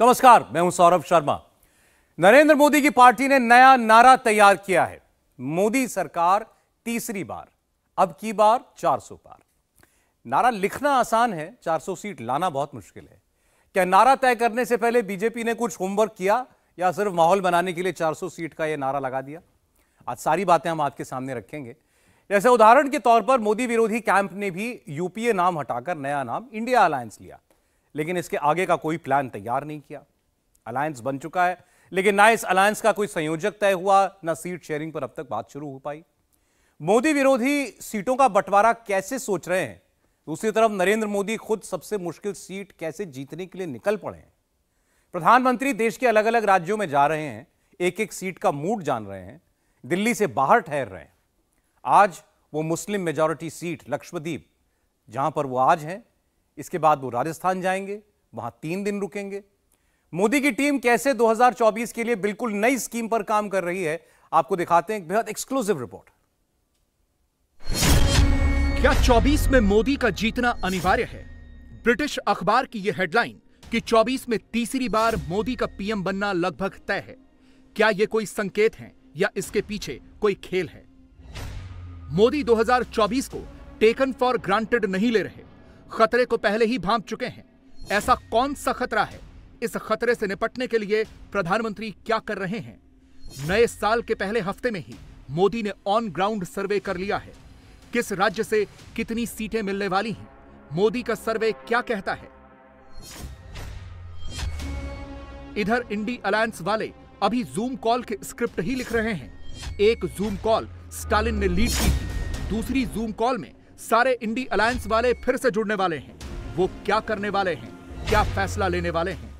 नमस्कार, मैं हूँ सौरभ शर्मा। नरेंद्र मोदी की पार्टी ने नया नारा तैयार किया है। मोदी सरकार तीसरी बार, अब की बार 400 पार। नारा लिखना आसान है 400 सीट लाना बहुत मुश्किल है। क्या नारा तय करने से पहले बीजेपी ने कुछ होमवर्क किया, या सिर्फ़ माहौल बनाने के लिए 400 सीट का यह नारा लगा दिया? आज सारी बातें हम आपके सामने रखेंगे। जैसे उदाहरण के तौर पर मोदी विरोधी कैंप ने भी यूपीए नाम हटाकर नया नाम इंडिया अलायंस लिया। लेकिन इसके आगे का कोई प्लान तैयार नहीं किया। अलायंस बन चुका है, लेकिन ना इस अलायंस का कोई संयोजक तय हुआ, ना सीट शेयरिंग पर अब तक बात शुरू हो पाई। मोदी विरोधी सीटों का बंटवारा कैसे सोच रहे हैं? दूसरी तरफ़ नरेंद्र मोदी खुद सबसे मुश्किल सीट कैसे जीतने के लिए निकल पड़े हैं। प्रधानमंत्री देश के अलग अलग राज्यों में जा रहे हैं एक एक सीट का मूड जान रहे हैं, दिल्ली से बाहर ठहर रहे हैं। आज वो मुस्लिम मेजॉरिटी सीट लक्षद्वीप, जहाँ पर वो आज हैं इसके बाद वो राजस्थान जाएँगे, वहाँ तीन दिन रुकेंगे। मोदी की टीम कैसे 2024 के लिए बिल्कुल नई स्कीम पर काम कर रही है, आपको दिखाते हैं बेहद एक्सक्लूसिव रिपोर्ट क्या 24 में मोदी का जीतना अनिवार्य है? ब्रिटिश अखबार की यह हेडलाइन कि 24 में तीसरी बार मोदी का पीएम बनना लगभग तय है। क्या यह कोई संकेत है या इसके पीछे कोई खेल है? मोदी 2024 को टेकन फॉर ग्रांटेड नहीं ले रहे। खतरे को पहले ही भांप चुके हैं। ऐसा कौन सा खतरा है? इस खतरे से निपटने के लिए प्रधानमंत्री क्या कर रहे हैं? नए साल के पहले हफ़्ते में ही मोदी ने ऑन ग्राउंड सर्वे कर लिया है। किस राज्य से कितनी सीटें मिलने वाली हैं? मोदी का सर्वे क्या कहता है? इधर इंडी अलायंस वाले अभी जूम कॉल के स्क्रिप्ट ही लिख रहे हैं। एक जूम कॉल स्टालिन ने लीड की थी। दूसरी जूम कॉल में सारे इंडी अलायंस वाले फिर से जुड़ने वाले हैं। वो क्या करने वाले हैं? क्या फैसला लेने वाले हैं?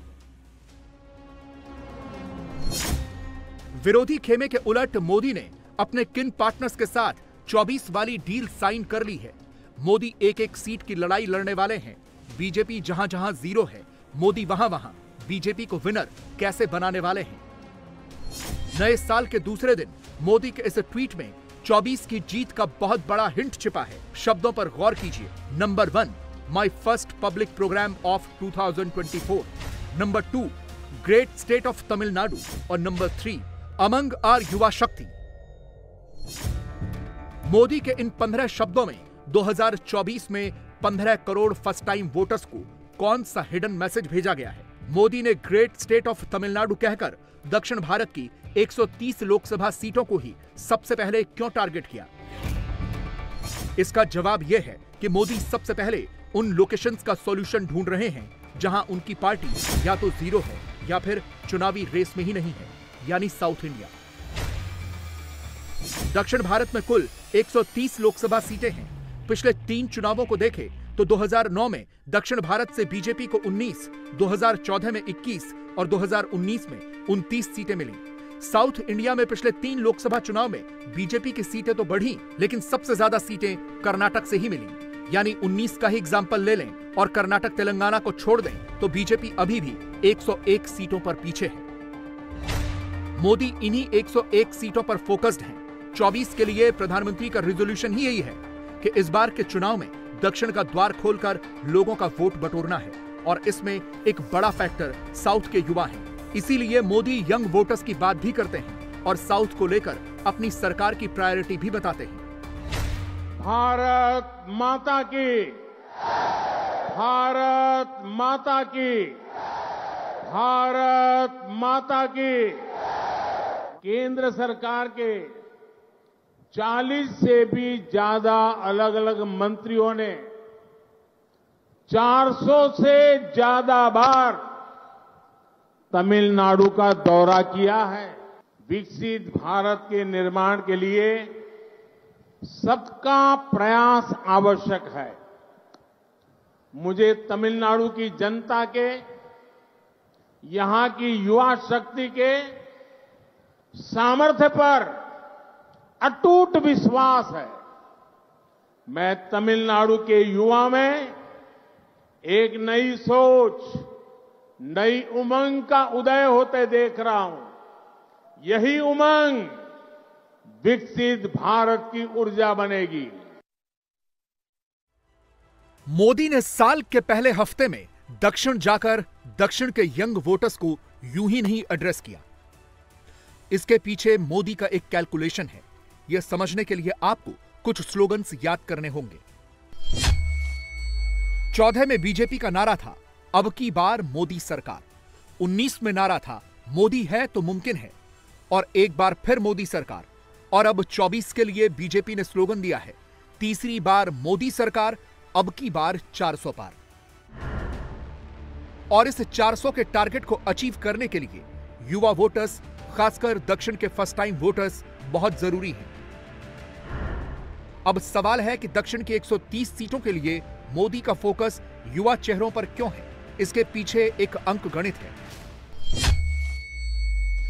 विरोधी खेमे के उलट मोदी ने अपने किन पार्टनर्स के साथ 24 वाली डील साइन कर ली है? मोदी एक एक सीट की लड़ाई लड़ने वाले हैं। बीजेपी जहाँ जहाँ ज़ीरो है, मोदी वहाँ वहाँ बीजेपी को विनर कैसे बनाने वाले हैं? नए साल के दूसरे दिन मोदी के इस ट्वीट में 24 की जीत का बहुत बड़ा हिंट छिपा है। शब्दों पर गौर कीजिए। Number one my first public programme of 2024 number two great state of Tamil Nadu और नंबर थ्री अमंग आर युवा शक्ति मोदी के इन पंद्रह शब्दों में 2024 में 15 करोड़ फ़र्स्ट टाइम वोटर्स को कौन सा हिडन मैसेज भेजा गया है? मोदी ने ग्रेट स्टेट ऑफ़ तमिलनाडु कहकर दक्षिण भारत की 130 लोकसभा सीटों को ही सबसे पहले क्यों टारगेट किया? इसका जवाब यह है कि मोदी सबसे पहले उन लोकेशंस का सॉल्यूशन ढूंढ रहे हैं जहाँ उनकी पार्टी या तो ज़ीरो है या फिर चुनावी रेस में ही नहीं है, यानी साउथ इंडिया। दक्षिण भारत में कुल 130 लोकसभा सीटें हैं। पिछले तीन चुनावों को देखें तो 2009 में दक्षिण भारत से बीजेपी को 19, 2014 में 21 और 2019 में 29 सीटें मिली। साउथ इंडिया में पिछले तीन लोकसभा चुनाव में बीजेपी की सीटें तो बढ़ी लेकिन सबसे ज़्यादा सीटें कर्नाटक से ही मिली। यानी 19 का ही एग्ज़ाम्पल ले लें और कर्नाटक तेलंगाना को छोड़ दें तो बीजेपी अभी भी 101 सीटों पर पीछे है। मोदी इन्हीं 101 सीटों पर फोकस्ड हैं। 24 के लिए प्रधानमंत्री का रिजोल्यूशन ही यही है कि इस बार के चुनाव में दक्षिण का द्वार खोलकर लोगों का वोट बटोरना है और इसमें एक बड़ा फैक्टर साउथ के युवा हैं। इसीलिए मोदी यंग वोटर्स की बात भी करते हैं और साउथ को लेकर अपनी सरकार की प्रायोरिटी भी बताते हैं। भारत माता की। भारत माता की। भारत माता की। केंद्र सरकार के। 40 से भी ज़्यादा अलग अलग मंत्रियों ने 400 से ज़्यादा बार तमिलनाडु का दौरा किया है। विकसित भारत के निर्माण के लिए सबका प्रयास आवश्यक है। मुझे तमिलनाडु की जनता के, यहाँ की युवा शक्ति के सामर्थ्य पर अटूट विश्वास है। मैं तमिलनाडु के युवा में एक नई सोच, नई उमंग का उदय होते देख रहा हूँ। यही उमंग विकसित भारत की ऊर्जा बनेगी। मोदी ने साल के पहले हफ़्ते में दक्षिण जाकर दक्षिण के यंग वोटर्स को यूँ ही नहीं एड्रेस किया। इसके पीछे मोदी का एक कैलकुलेशन है। यह समझने के लिए आपको कुछ स्लोगन्स याद करने होंगे। चौदह में बीजेपी का नारा था, अब की बार मोदी सरकार। उन्नीस में नारा था, मोदी है तो मुमकिन है। और एक बार फिर मोदी सरकार। और अब 24 के लिए बीजेपी ने स्लोगन दिया है, तीसरी बार मोदी सरकार, अब की बार 400 पार। और इस 400 के टारगेट को अचीव करने के लिए युवा वोटर्स, खासकर दक्षिण के फ़र्स्ट टाइम वोटर्स, बहुत ज़रूरी हैं। अब सवाल है कि दक्षिण की 130 सीटों के लिए मोदी का फोकस युवा चेहरों पर क्यों है? इसके पीछे एक अंक गणित है।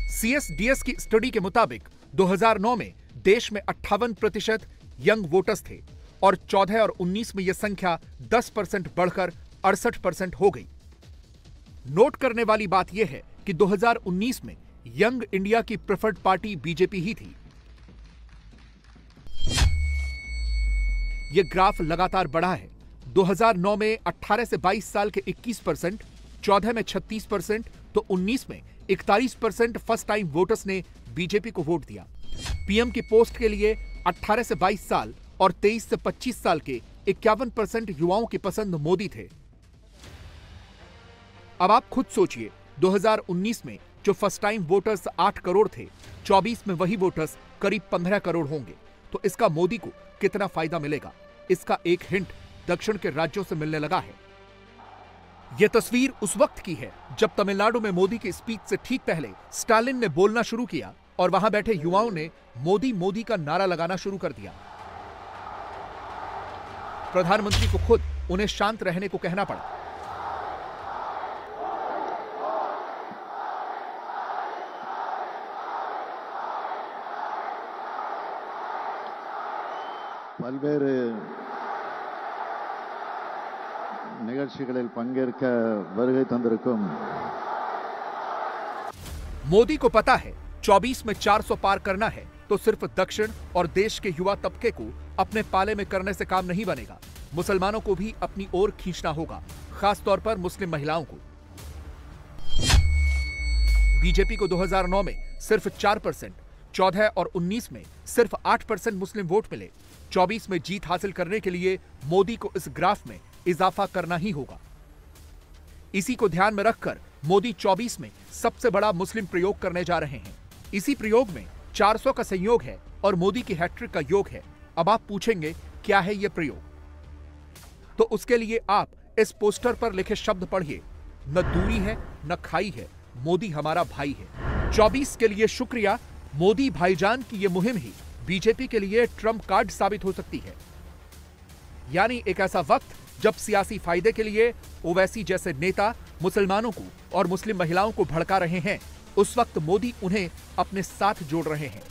सीएसडीएस की स्टडी के मुताबिक 2009 में देश में अट्ठावन प्रतिशत यंग वोटर्स थे और 14 और 19 में यह संख्या 10 परसेंट बढ़कर अड़सठ परसेंट हो गई। नोट करने वाली बात यह है कि 2019 में यंग इंडिया की प्रेफर्ड पार्टी बीजेपी ही थी। यह ग्राफ लगातार बढ़ा है। 2009 में 18 से 22 साल के 21 परसेंट, चौदह में 36 परसेंट तो 19 में 41 परसेंट फ़र्स्ट टाइम वोटर्स ने बीजेपी को वोट दिया। पीएम की पोस्ट के लिए 18 से 22 साल और 23 से 25 साल के इक्यावन परसेंट युवाओं की पसंद मोदी थे। अब आप खुद सोचिए 2019 में जो फ़र्स्ट टाइम वोटर्स 8 करोड़ थे 24 में वही वोटर्स करीब 15 करोड़ होंगे। तो इसका मोदी को कितना फ़ायदा मिलेगा? इसका एक हिंट दक्षिण के राज्यों से मिलने लगा है। यह तस्वीर उस वक्त की है, जब तमिलनाडु में मोदी की स्पीच से ठीक पहले स्टालिन ने बोलना शुरू किया और वहाँ बैठे युवाओं ने मोदी मोदी का नारा लगाना शुरू कर दिया। प्रधानमंत्री को खुद उन्हें शांत रहने को कहना पड़ा। பல்வேறு நிகழ்ச்சிகளில் பங்கேற்க வருகை தந்திருக்கும் मोदी को पता है 24 में 400 पार करना है तो सिर्फ दक्षिण और देश के युवा तबके को अपने पाले में करने से काम नहीं बनेगा मुसलमानों को भी अपनी ओर खींचना होगा खास तौर पर मुस्लिम महिलाओं को बीजेपी को 2009 में सिर्फ 4 परसेंट चौदह और 19 में सिर्फ 8 परसेंट मुस्लिम वोट मिले 24 में जीत हासिल करने के लिए मोदी को इस ग्राफ में इजाफा करना ही होगा। इसी को ध्यान में रखकर मोदी 24 में सबसे बड़ा मुस्लिम प्रयोग करने जा रहे हैं। इसी प्रयोग में 400 का संयोग है और मोदी की हैट्रिक का योग है। अब आप पूछेंगे, क्या है यह प्रयोग? तो उसके लिए आप इस पोस्टर पर लिखे शब्द पढ़िए। न दूरी है, न खाई है, मोदी हमारा भाई है। 24 के लिए शुक्रिया। मोदी भाईजान की यह मुहिम ही बीजेपी के लिए ट्रंप कार्ड साबित हो सकती है। यानी एक ऐसा वक्त जब सियासी फ़ायदे के लिए ओवैसी जैसे नेता मुसलमानों को और मुस्लिम महिलाओं को भड़का रहे हैं, उस वक्त मोदी उन्हें अपने साथ जोड़ रहे हैं।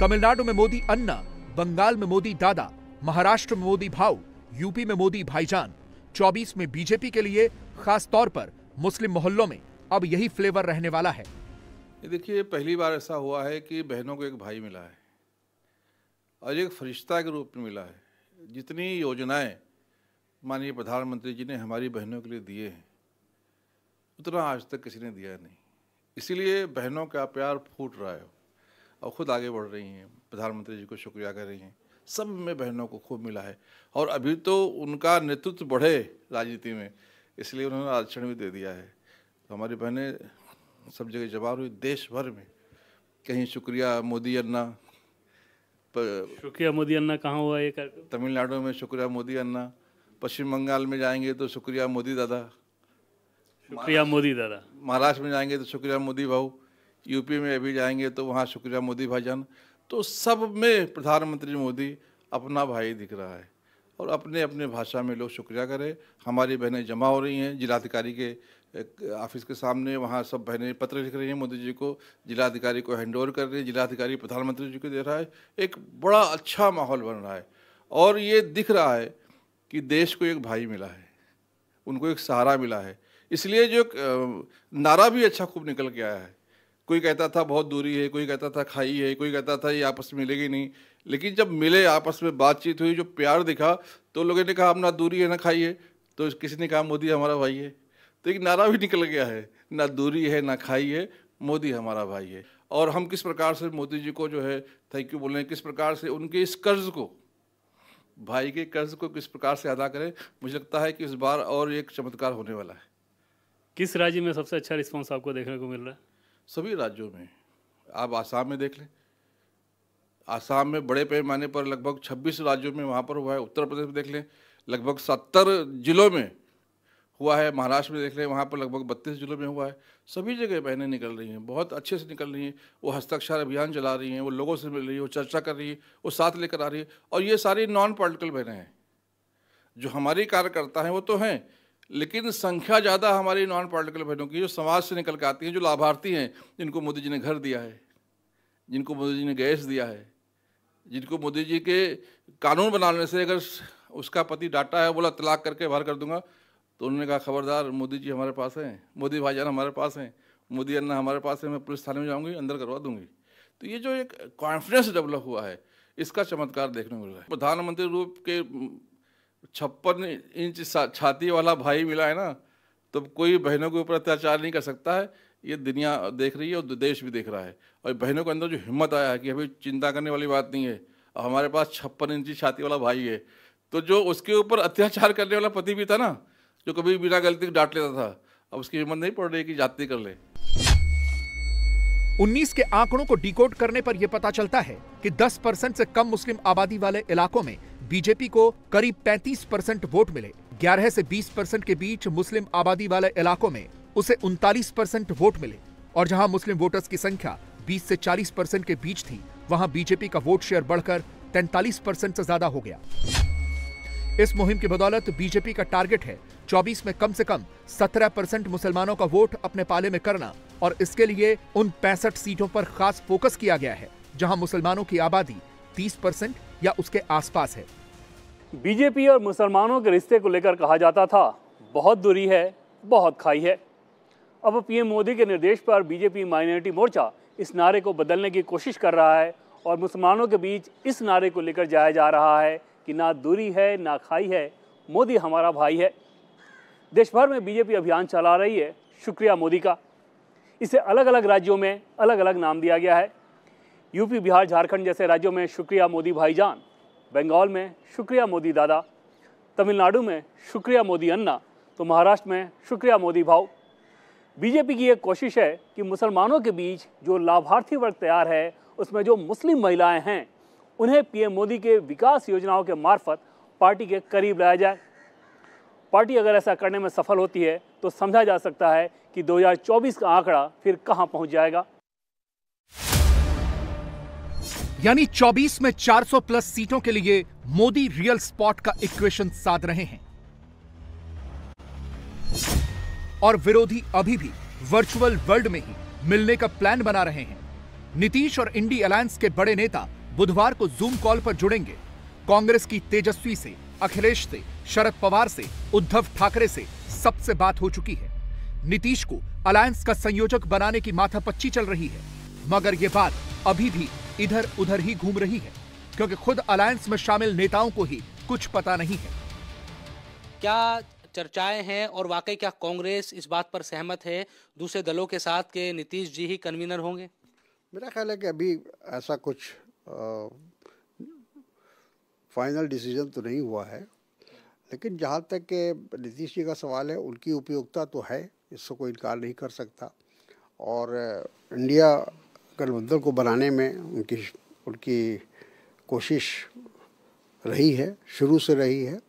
तमिलनाडु में मोदी अन्ना, बंगाल में मोदी दादा, महाराष्ट्र में मोदी भाऊ, यूपी में मोदी भाईजान 24 में बीजेपी के लिए खास तौर पर मुस्लिम मोहल्लों में अब यही फ्लेवर रहने वाला है। ये देखिए, पहली बार ऐसा हुआ है कि बहनों को एक भाई मिला है और एक फरिश्ता के रूप में मिला है। जितनी योजनाएँ माननीय प्रधानमंत्री जी ने हमारी बहनों के लिए दिए हैं, उतना आज तक किसी ने दिया नहीं। इसीलिए बहनों का प्यार फूट रहा है और ख़ुद आगे बढ़ रही हैं। प्रधानमंत्री जी को शुक्रिया कर रही हैं। सब में बहनों को खूब मिला है और अभी तो उनका नेतृत्व बढ़े राजनीति में, इसलिए उन्होंने आरक्षण भी दे दिया है। तो हमारी बहनें सब जगह जवाब हुई देश भर में। कहीं शुक्रिया मोदी अन्ना शुक्रिया मोदी अन्ना कहाँ हुआ ये तमिलनाडु में शुक्रिया मोदी अन्ना। पश्चिम बंगाल में जाएँगे तो शुक्रिया मोदी दादा। शुक्रिया मोदी दादा। महाराष्ट्र में जाएँगे तो शुक्रिया मोदी भाऊ। यूपी में अभी जाएँगे तो वहाँ शुक्रिया मोदी भाईजान। तो सब में प्रधानमंत्री मोदी अपना भाई दिख रहा है। और अपने अपने भाषा में लोग शुक्रिया करें। हमारी बहनें जमा हो रही हैं जिलाधिकारी के ऑफ़िस के सामने वहाँ सब बहनें पत्र लिख रही हैं, मोदी जी को, जिलाधिकारी को हैंड ओवर कर रही है, जिलाधिकारी, प्रधानमंत्री जी को दे रहा है। एक बड़ा अच्छा माहौल बन रहा है। और ये दिख रहा है कि देश को एक भाई मिला है, उनको एक सहारा मिला है। इसलिए जो नारा भी अच्छा खूब निकल के आया है। कोई कहता था बहुत दूरी है, कोई कहता था खाई है, कोई कहता था ये आपस में मिलेगी नहीं। लेकिन जब मिले, आपस में बातचीत हुई, जो प्यार दिखा तो लोगों ने कहा, अब ना दूरी है, ना खाई है। तो किसी ने कहा, मोदी हमारा भाई है। तो एक नारा भी निकल गया है। ना दूरी है ना खाई है मोदी हमारा भाई है। और हम किस प्रकार से मोदी जी को जो है थैंक यू बोल रहे हैं किस प्रकार से उनके इस कर्ज को भाई के कर्ज को किस प्रकार से अदा करें मुझे लगता है कि इस बार और एक चमत्कार होने वाला है। किस राज्य में सबसे अच्छा रिस्पॉन्स आपको देखने को मिल रहा है? सभी राज्यों में। आप आसाम में देख लें। आसाम में बड़े पैमाने पर लगभग 26 राज्यों में वहाँ पर हुआ है। उत्तर प्रदेश में देख लें। लगभग 70 जिलों में हुआ है, महाराष्ट्र में देख रहे हैं, वहाँ पर लगभग बत्तीस जिलों में हुआ है। सभी जगह बहनें निकल रही हैं, बहुत अच्छे से निकल रही हैं। वो हस्ताक्षर अभियान चला रही हैं, वो लोगों से मिल रही है, वो चर्चा कर रही है, वो साथ लेकर आ रही है। और ये सारी नॉन पॉलिटिकल बहनें हैं, जो हमारी कार्यकर्ता हैं, वो तो हैं, लेकिन संख्या ज़्यादा हमारी नॉन पॉलिटिकल बहनों की, जो समाज से निकल के आती हैं, जो लाभार्थी हैं, जिनको मोदी जी ने घर दिया है, जिनको मोदी जी ने गैस दिया है, जिनको मोदी जी के कानून बनाने से अगर उसका पति डाटा है बोला तलाक करके बाहर कर दूँगा तो उन्होंने कहा, खबरदार, मोदी जी हमारे पास हैं, मोदी भाईजान हमारे पास हैं, मोदी अन्ना हमारे पास है, मैं पुलिस थाने में जाऊँगी, अंदर करवा दूँगी। तो ये जो एक कॉन्फिडेंस डेवलप हुआ है, इसका चमत्कार देखने को मिल रहा है। प्रधानमंत्री रूप के छप्पन इंच छाती वाला भाई मिला है ना तो कोई बहनों के ऊपर अत्याचार नहीं कर सकता है, ये दुनिया देख रही है और देश भी देख रहा है। और बहनों के अंदर जो हिम्मत आया है कि अभी चिंता करने वाली बात नहीं है और हमारे पास छप्पन इंची छाती वाला भाई है तो जो उसके ऊपर अत्याचार करने वाला पति भी था ना जो कभी बिना गलती डांट लेता था, अब उसकी हिम्मत नहीं पड़ रही कि जाति कर ले। 19 के आंकड़ों को डिकोड करने पर यह पता चलता है कि 10 परसेंट से कम मुस्लिम आबादी वाले इलाकों में बीजेपी को करीब 35 परसेंट वोट मिले। 11 से 20 परसेंट के बीच मुस्लिम आबादी वाले इलाकों में उसे उनतालीस परसेंट वोट मिले और जहाँ मुस्लिम वोटर्स की संख्या 20 से 40 परसेंट के बीच थी, वहाँ बीजेपी का वोट शेयर बढ़कर 43 परसेंट से ज़्यादा हो गया। इस मुहिम की बदौलत बीजेपी का टारगेट है। 24 में कम से कम 17 परसेंट मुसलमानों का वोट अपने पाले में करना और इसके लिए उन पैंसठ सीटों पर खास फोकस किया गया है, जहाँ मुसलमानों की आबादी 30 परसेंट या उसके आसपास है। बीजेपी और मुसलमानों के रिश्ते को लेकर कहा जाता था, बहुत दूरी है, बहुत खाई है। अब पीएम मोदी के निर्देश पर बीजेपी माइनॉरिटी मोर्चा इस नारे को बदलने की कोशिश कर रहा है और मुसलमानों के बीच इस नारे को लेकर जाया जा रहा है। कि ना दूरी है, ना खाई है, मोदी हमारा भाई है। देश भर में बीजेपी अभियान चला रही है, शुक्रिया मोदी का। इसे अलग अलग राज्यों में अलग अलग नाम दिया गया है। यूपी, बिहार, झारखंड जैसे राज्यों में शुक्रिया मोदी भाईजान, बंगाल में शुक्रिया मोदी दादा, तमिलनाडु में शुक्रिया मोदी अन्ना तो महाराष्ट्र में शुक्रिया मोदी भाव बीजेपी की एक कोशिश है कि मुसलमानों के बीच जो लाभार्थी वर्ग तैयार है, उसमें जो मुस्लिम महिलाएँ हैं उन्हें पीएम मोदी के विकास योजनाओं के मार्फत पार्टी के करीब लाया जाए। पार्टी अगर ऐसा करने में सफल होती है तो समझा जा सकता है कि 2024 का आंकड़ा फिर कहाँ पहुँच जाएगा। यानी 24 में 400 प्लस सीटों के लिए मोदी रियल स्पॉट का इक्वेशन साध रहे हैं। और विरोधी अभी भी वर्चुअल वर्ल्ड में ही मिलने का प्लान बना रहे हैं। नीतीश और इंडी अलायंस के बड़े नेता बुधवार को जूम कॉल पर जुड़ेंगे। कांग्रेस की तेजस्वी से अखिलेश से शरद पवार से उद्धव ठाकरे से सबसे बात हो चुकी है। नीतीश को अलायंस का संयोजक बनाने की माथापच्ची चल रही है। मगर ये बात अभी भी इधर उधर ही घूम रही है क्योंकि खुद अलायंस में शामिल नेताओं को ही कुछ पता नहीं है। क्या चर्चाएँ हैं और वाकई क्या कांग्रेस इस बात पर सहमत है? दूसरे दलों के साथ के नीतीश जी ही कन्वीनर होंगे। मेरा ख्याल है कि अभी ऐसा कुछ फाइनल डिसीज़न तो नहीं हुआ है। लेकिन जहाँ तक के नीतीश जी का सवाल है, उनकी उपयोगिता तो है, इससे कोई इनकार नहीं कर सकता। और इंडिया गठबंधन को बनाने में उनकी उनकी कोशिश रही है, शुरू से रही है,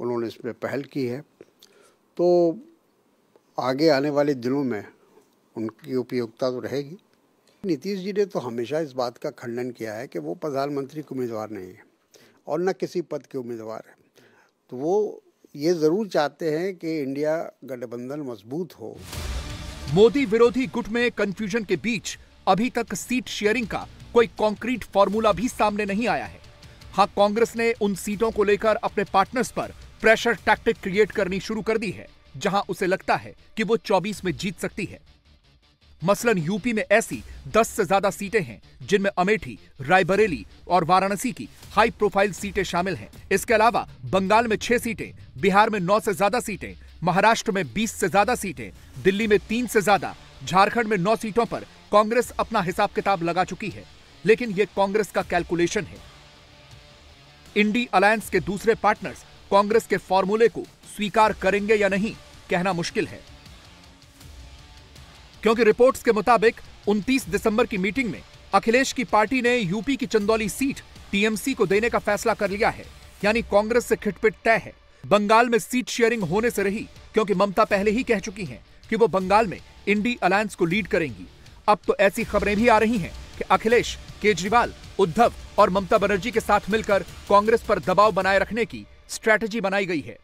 उन्होंने इसमें पहल की है। तो आगे आने वाले दिनों में उनकी उपयोगिता तो रहेगी। नीतीश जी ने तो हमेशा इस बात का खंडन किया है कि वो प्रधानमंत्री के उम्मीदवार नहीं है और न किसी पद के उम्मीदवार है। तो वो ये ज़रूर चाहते हैं कि इंडिया गठबंधन मज़बूत हो। मोदी विरोधी गुट में कंफ्यूजन के बीच अभी तक सीट शेयरिंग का कोई कॉन्क्रीट फॉर्मूला भी सामने नहीं आया है। हाँ कांग्रेस ने उन सीटों को लेकर अपने पार्टनर्स पर प्रेशर टैक्टिक क्रिएट करनी शुरू कर दी है, जहाँ उसे लगता है कि वो 24 में जीत सकती है। मसलन यूपी में ऐसी 10 से ज़्यादा सीटें हैं, जिनमें अमेठी, रायबरेली और वाराणसी की हाई प्रोफ़ाइल सीटें शामिल हैं। इसके अलावा बंगाल में छह सीटें, बिहार में नौ से ज़्यादा सीटें, महाराष्ट्र में 20 से ज़्यादा सीटें, दिल्ली में तीन से ज़्यादा, झारखंड में नौ सीटों पर कांग्रेस अपना हिसाब किताब लगा चुकी है। लेकिन ये कांग्रेस का कैलकुलेशन है। इंडी अलायंस के दूसरे पार्टनर्स कांग्रेस के फॉर्मूले को स्वीकार करेंगे या नहीं, कहना मुश्किल है। क्योंकि रिपोर्ट्स के मुताबिक 29 दिसंबर की मीटिंग में अखिलेश की पार्टी ने यूपी की चंदौली सीट टीएमसी को देने का फैसला कर लिया है, यानी कांग्रेस से खिटपिट तय है। बंगाल में सीट शेयरिंग होने से रही, क्योंकि ममता पहले ही कह चुकी हैं कि वो बंगाल में इंडी अलायंस को लीड करेंगी। अब तो ऐसी खबरें भी आ रही हैं कि अखिलेश, केजरीवाल, उद्धव और ममता बनर्जी के साथ मिलकर कांग्रेस पर दबाव बनाए रखने की स्ट्रैटेजी बनाई गई है।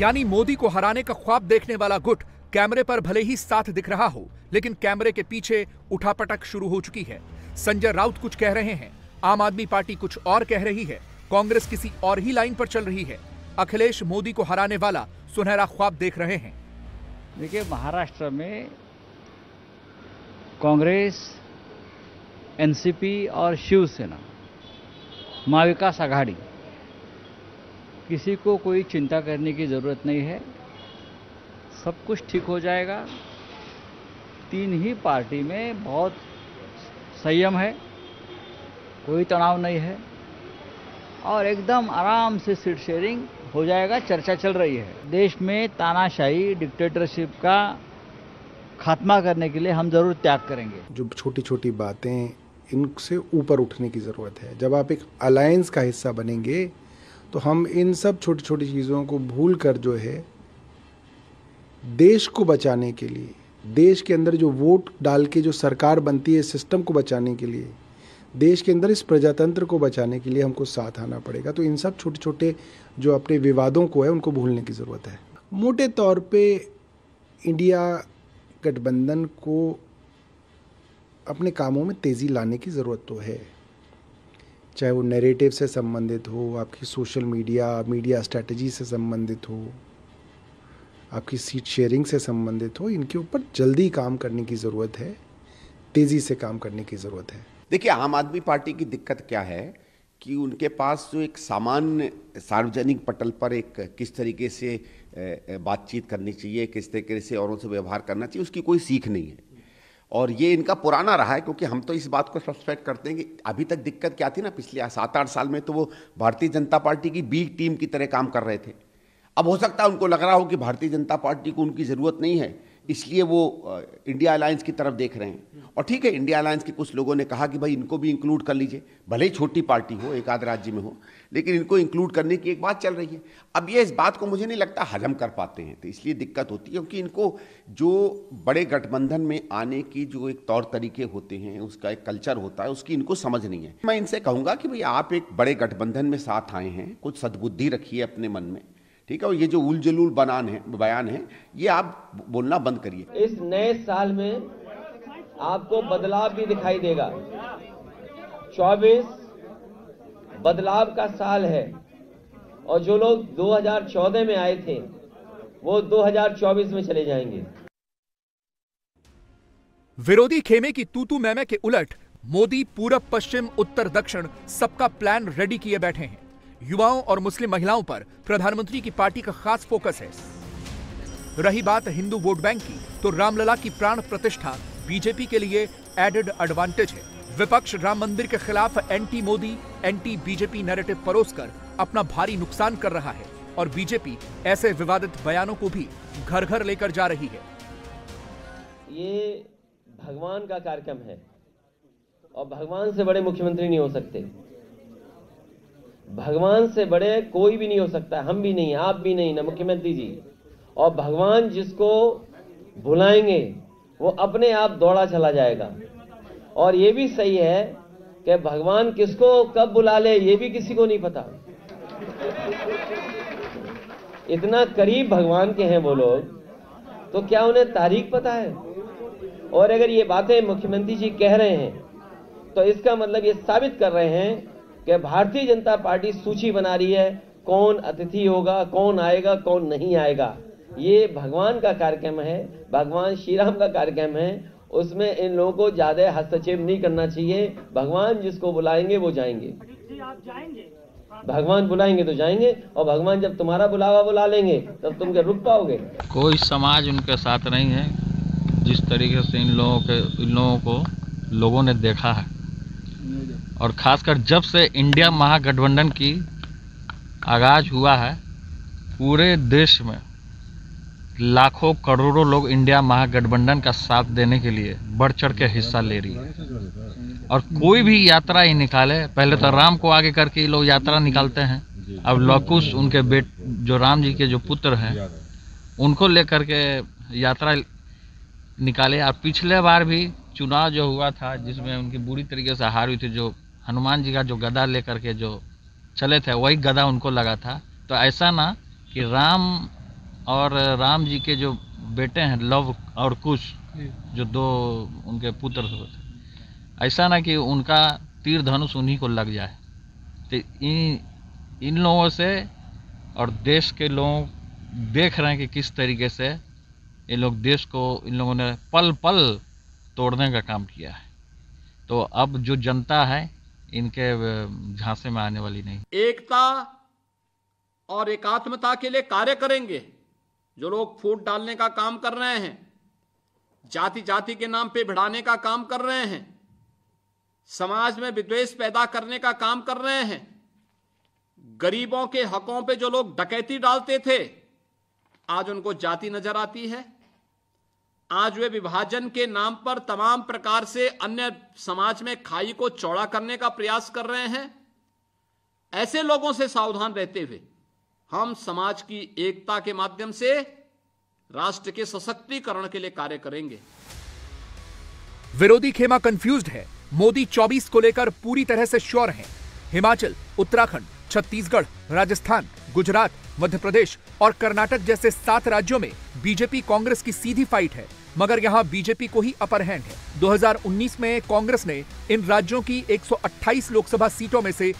यानी मोदी को हराने का ख्वाब देखने वाला गुट कैमरे पर भले ही साथ दिख रहा हो, लेकिन कैमरे के पीछे उठापटक शुरू हो चुकी है। संजय राउत कुछ कह रहे हैं। आम आदमी पार्टी कुछ और कह रही है। कांग्रेस किसी और ही लाइन पर चल रही है। अखिलेश मोदी को हराने वाला सुनहरा ख्वाब देख रहे हैं। देखिए, महाराष्ट्र में कांग्रेस, एनसीपी और शिवसेना, महाविकास आघाड़ी, किसी को कोई चिंता करने की ज़रूरत नहीं है। सब कुछ ठीक हो जाएगा। तीन ही पार्टी में बहुत संयम है, कोई तनाव नहीं है और एकदम आराम से सीट शेयरिंग हो जाएगा, चर्चा चल रही है। देश में तानाशाही डिक्टेटरशिप का खात्मा करने के लिए हम ज़रूर त्याग करेंगे। जो छोटी छोटी बातें, इनसे ऊपर उठने की ज़रूरत है। जब आप एक अलायंस का हिस्सा बनेंगे तो हम इन सब छोटी छोटी चीज़ों को भूल कर जो है देश को बचाने के लिए, देश के अंदर जो वोट डाल के जो सरकार बनती है सिस्टम को बचाने के लिए, देश के अंदर इस प्रजातंत्र को बचाने के लिए हमको साथ आना पड़ेगा। तो इन सब छोटे छोटे जो अपने विवादों को है, उनको भूलने की ज़रूरत है। मोटे तौर पे इंडिया गठबंधन को अपने कामों में तेज़ी लाने की ज़रूरत तो है। चाहे वो नैरेटिव से संबंधित हो, आपकी सोशल मीडिया मीडिया स्ट्रेटजी से संबंधित हो आपकी सीट शेयरिंग से संबंधित हो, इनके ऊपर जल्दी काम करने की ज़रूरत है, तेज़ी से काम करने की ज़रूरत है। देखिए, आम आदमी पार्टी की दिक्कत क्या है कि उनके पास जो एक सामान्य सार्वजनिक पटल पर एक किस तरीके से बातचीत करनी चाहिए, किस तरीके से औरों से व्यवहार करना चाहिए, उसकी कोई सीख नहीं है। और ये इनका पुराना रहा है, क्योंकि हम तो इस बात को सस्पेक्ट करते हैं कि अभी तक दिक्कत क्या थी ना, पिछले सात आठ साल में तो वो भारतीय जनता पार्टी की बी टीम की तरह काम कर रहे थे। अब हो सकता है उनको लग रहा हो कि भारतीय जनता पार्टी को उनकी ज़रूरत नहीं है, इसलिए वो इंडिया अलायंस की तरफ़ देख रहे हैं। और ठीक है, इंडिया अलायंस के कुछ लोगों ने कहा कि भाई इनको भी इंक्लूड कर लीजिए, भले ही छोटी पार्टी हो, एक आध राज्य में हो, लेकिन इनको इंक्लूड करने की एक बात चल रही है। अब ये इस बात को मुझे नहीं लगता हजम कर पाते हैं तो इसलिए दिक्कत होती है, क्योंकि इनको जो बड़े गठबंधन में आने की जो एक तौर तरीके होते हैं, उसका एक कल्चर होता है, उसकी इनको समझ नहीं है। मैं इनसे कहूँगा कि भाई आप एक बड़े गठबंधन में साथ आए हैं, कुछ सद्बुद्धि रखिए अपने मन में। ठीक है? और ये जो उल जलूल बनान है बयान है ये आप बोलना बंद करिए। इस नए साल में आपको बदलाव भी दिखाई देगा। 24 बदलाव का साल है और जो लोग 2014 में आए थे वो 2024 में चले जाएँगे। विरोधी खेमे की तूतू मैमे के उलट मोदी पूरब पश्चिम उत्तर दक्षिण सबका प्लान रेडी किए बैठे हैं। युवाओं और मुस्लिम महिलाओं पर प्रधानमंत्री की पार्टी का खास फोकस है। रही बात हिंदू वोट बैंक की तो रामलला की प्राण प्रतिष्ठा बीजेपी के लिए एडेड एडवांटेज है। विपक्ष राम मंदिर के खिलाफ anti Modi, anti BJP narrative परोसकर अपना भारी नुकसान कर रहा है और बीजेपी ऐसे विवादित बयानों को भी घर घर लेकर जा रही है। ये भगवान का कार्यक्रम है और भगवान से बड़े मुख्यमंत्री नहीं हो सकते। भगवान से बड़े कोई भी नहीं हो सकता, हम भी नहीं, आप भी नहीं, ना मुख्यमंत्री जी। और भगवान जिसको बुलाएँगे, वो अपने आप दौड़ा चला जाएगा। और ये भी सही है कि भगवान किसको कब बुला ले, ये भी किसी को नहीं पता। इतना करीब भगवान के हैं वो लोग तो क्या उन्हें तारीख पता है? और अगर ये बातें मुख्यमंत्री जी कह रहे हैं तो इसका मतलब ये साबित कर रहे हैं कि भारतीय जनता पार्टी सूची बना रही है? कौन अतिथि होगा कौन आएगा कौन नहीं आएगा? ये भगवान का कार्यक्रम है भगवान श्री राम का कार्यक्रम है। उसमें इन लोगों को ज़्यादा हस्तक्षेप नहीं करना चाहिए। भगवान जिसको बुलाएँगे वो जाएँगे। भगवान बुलाएँगे तो जाएँगे और भगवान जब तुम्हारा बुलावा बुला लेंगे तब तुम क्या रुक पाओगे? कोई समाज उनके साथ नहीं है जिस तरीके से इन लोगों के इन लोगों को लोगों ने देखा है। और खासकर जब से इंडिया महागठबंधन की आगाज़ हुआ है, पूरे देश में लाखों करोड़ों लोग इंडिया महागठबंधन का साथ देने के लिए बढ़ चढ़ के हिस्सा ले रही है। और कोई भी यात्रा ही निकाले, पहले तो राम को आगे करके ये लोग यात्रा निकालते हैं। अब लौकुश उनके बेट, जो राम जी के जो पुत्र हैं, उनको लेकर के यात्रा निकाले। और पिछले बार भी चुनाव जो हुआ था, जिसमें उनकी बुरी तरीके से हार हुई थी, जो हनुमान जी का जो गदा लेकर के जो चले थे वही गदा उनको लगा था। तो ऐसा ना कि राम और राम जी के जो बेटे हैं लव और कुश जो। दो उनके पुत्र थे। ऐसा ना कि उनका तीर धनुष उन्हीं को लग जाए। तो इन इन लोगों से और देश के लोग देख रहे हैं कि किस तरीके से ये लोग देश को इन लोगों ने पल पल तोड़ने का काम किया है। तो अब जो जनता है इनके झांसे में आने वाली नहीं। एकता और एकात्मता के लिए कार्य करेंगे, जो लोग फूट डालने का काम कर रहे हैं जाति जाति के नाम पे भिड़ाने का काम कर रहे हैं, समाज में विद्वेष पैदा करने का काम कर रहे हैं, गरीबों के हकों पे जो लोग डकैती डालते थे, आज उनको जाति नज़र आती है। आज वे विभाजन के नाम पर तमाम प्रकार से अन्य समाज में खाई को चौड़ा करने का प्रयास कर रहे हैं। ऐसे लोगों से सावधान रहते हुए हम समाज की एकता के माध्यम से राष्ट्र के सशक्तिकरण के लिए कार्य करेंगे। विरोधी खेमा कंफ्यूज्ड है। मोदी 24 को लेकर पूरी तरह से श्योर हैं। हिमाचल, उत्तराखंड, छत्तीसगढ़, राजस्थान, गुजरात, मध्य प्रदेश और कर्नाटक जैसे सात राज्यों में बीजेपी कांग्रेस की सीधी फाइट है। मगर यहाँ बीजेपी को ही अपर हैंड है। 2019 में कांग्रेस ने इन राज्यों की 128 लोकसभा सीटों में से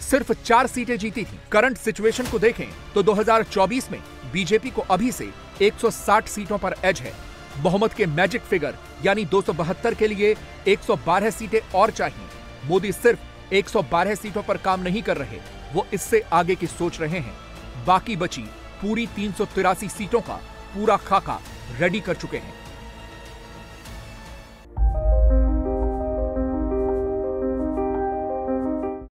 सिर्फ़ चार सीटें जीती थी। करंट सिचुएशन को देखें तो 2024 में बीजेपी को अभी से 160 सीटों पर एज है। बहुमत के मैजिक फिगर, यानी 272 के लिए 112 सीटें और चाहिए। मोदी सिर्फ़ 112 सीटों पर काम नहीं कर रहे, वो इससे आगे की सोच रहे हैं। बाकी बची पूरी तीन सौ तिरासी सीटों का पूरा खाका रेडी कर चुके हैं।